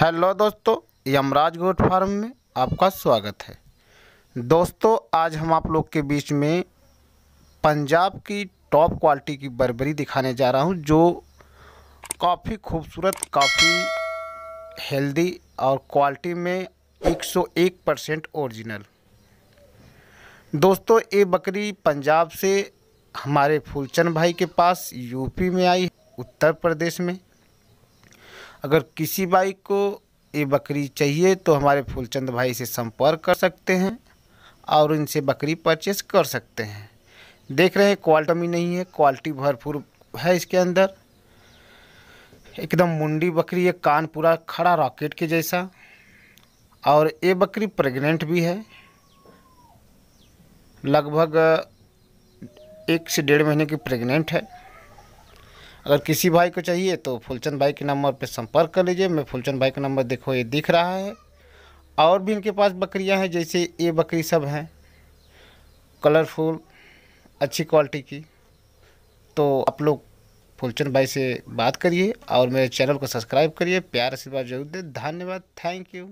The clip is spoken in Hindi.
हेलो दोस्तों, यमराज गोट फार्म में आपका स्वागत है। दोस्तों, आज हम आप लोग के बीच में पंजाब की टॉप क्वालिटी की बर्बरी दिखाने जा रहा हूँ, जो काफ़ी खूबसूरत, काफ़ी हेल्दी और क्वालिटी में 101 परसेंट ओरिजिनल। दोस्तों, ये बकरी पंजाब से हमारे फूलचंद भाई के पास, यूपी में आई, उत्तर प्रदेश में। अगर किसी बाइक को ये बकरी चाहिए तो हमारे फूलचंद भाई से संपर्क कर सकते हैं और इनसे बकरी परचेस कर सकते हैं। देख रहे हैं क्वालिटी में नहीं है क्वालिटी भरपूर है इसके अंदर। एकदम मुंडी बकरी है कान पूरा खड़ा रॉकेट के जैसा। और ये बकरी प्रेग्नेंट भी है। लगभग, एक से डेढ़ महीने की प्रेग्नेंट है। अगर किसी भाई को चाहिए तो फुलचंद भाई के नंबर पर संपर्क कर लीजिए। मैं फुलचंद भाई का नंबर देखो, ये दिख रहा है। और भी इनके पास बकरियाँ हैं, जैसे ये बकरी सब हैं। कलरफुल, अच्छी क्वालिटी की। तो आप लोग फुलचंद भाई से बात करिए और मेरे चैनल को सब्सक्राइब करिए। प्यार, आशीर्वाद ज़रूर दें। धन्यवाद। Thank you.